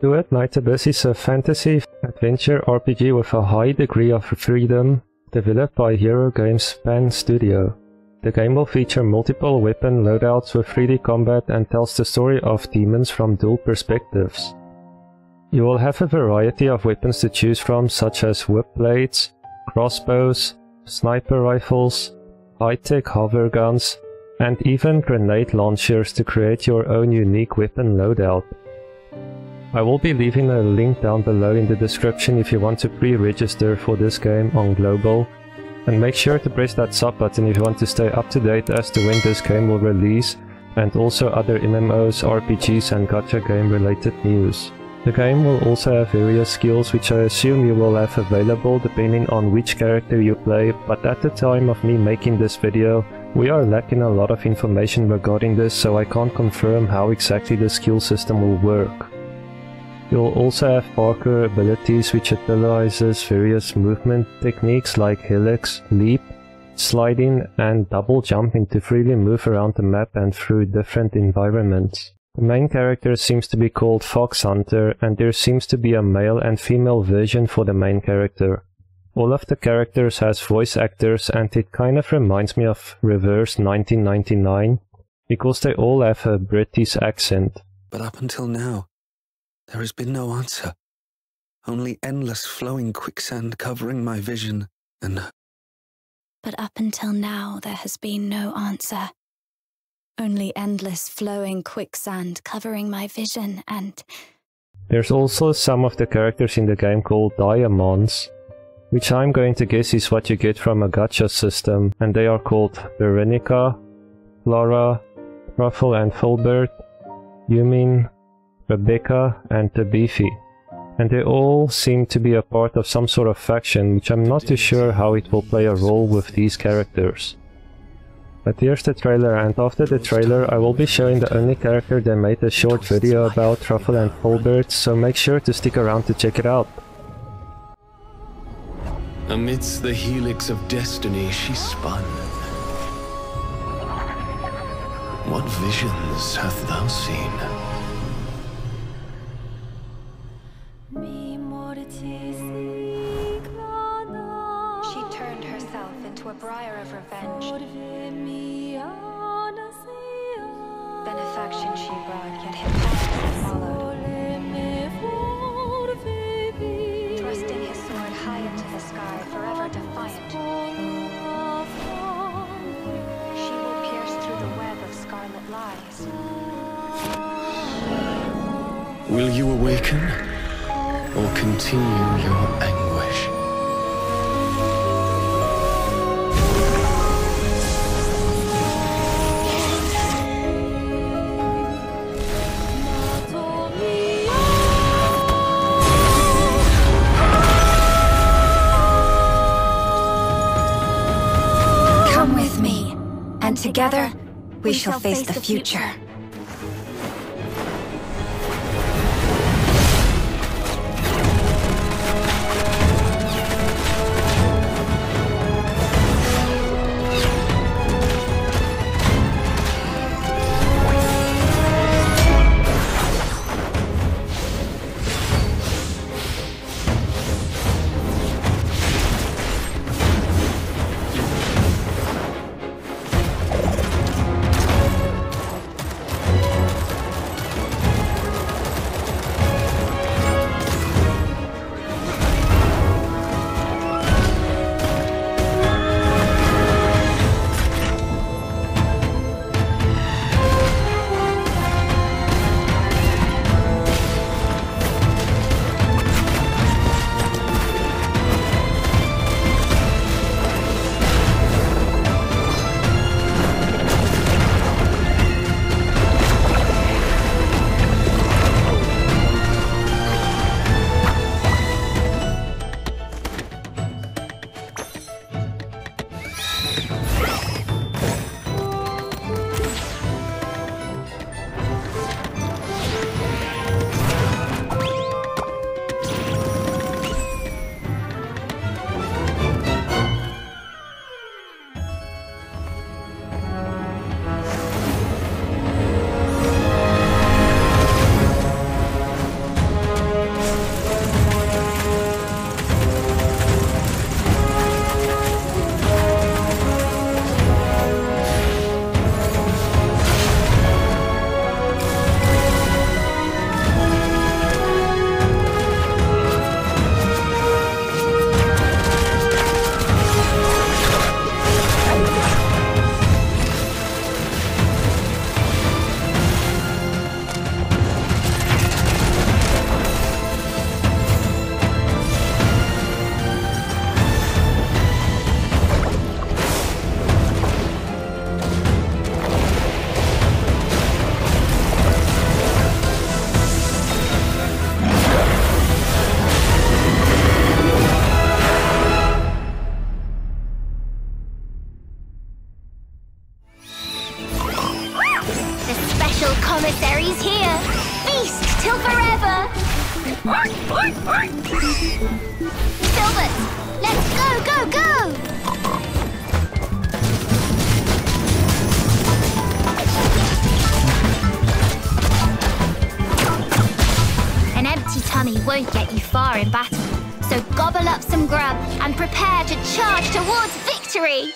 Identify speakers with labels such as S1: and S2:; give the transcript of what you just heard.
S1: Duet Night Abyss is a fantasy adventure RPG with a high degree of freedom, developed by Hero Games Pan Studio. The game will feature multiple weapon loadouts with 3D combat and tells the story of demons from dual perspectives. You will have a variety of weapons to choose from such as whip blades, crossbows, sniper rifles, high-tech hover guns, and even grenade launchers to create your own unique weapon loadout. I will be leaving a link down below in the description if you want to pre-register for this game on Global. And make sure to press that sub button if you want to stay up to date as to when this game will release and also other MMOs, RPGs and gacha game related news. The game will also have various skills which I assume you will have available depending on which character you play, but at the time of me making this video, we are lacking a lot of information regarding this so I can't confirm how exactly the skill system will work. You'll also have parkour abilities which utilizes various movement techniques like helix, leap, sliding and double jumping to freely move around the map and through different environments. The main character seems to be called Fox Hunter and there seems to be a male and female version for the main character. All of the characters has voice actors and it kind of reminds me of Reverse 1999 because they all have a British accent.
S2: But up until now, there has been no answer. Only endless flowing quicksand covering my vision, and.
S3: But up until now, there has been no answer. Only endless flowing quicksand covering my vision, and.
S1: There's also some of the characters in the game called Diamonds, which I'm going to guess is what you get from a gacha system, and they are called Veronica, Laura, Truffle and Filbert, Yumin, Rebecca and Tabifi. And they all seem to be a part of some sort of faction, which I'm not too sure how it will play a role with these characters. But here's the trailer, and after the trailer I will be showing the only character they made a short video about, Truffle and Filbert, so make sure to stick around to check it out.
S2: Amidst the helix of destiny she spun. What visions hath thou seen?
S3: Herself into a briar of revenge. Benefaction she brought, yet hypocrisy followed. Thrusting his sword high into the sky, forever defiant. She will pierce through the web of scarlet lies.
S2: Will you awaken? Or continue your anguish?
S3: And together we shall face the future. Ah!
S4: Silvers, let's go, go, go! An empty tummy won't get you far in battle, so gobble up some grub and prepare to charge towards victory!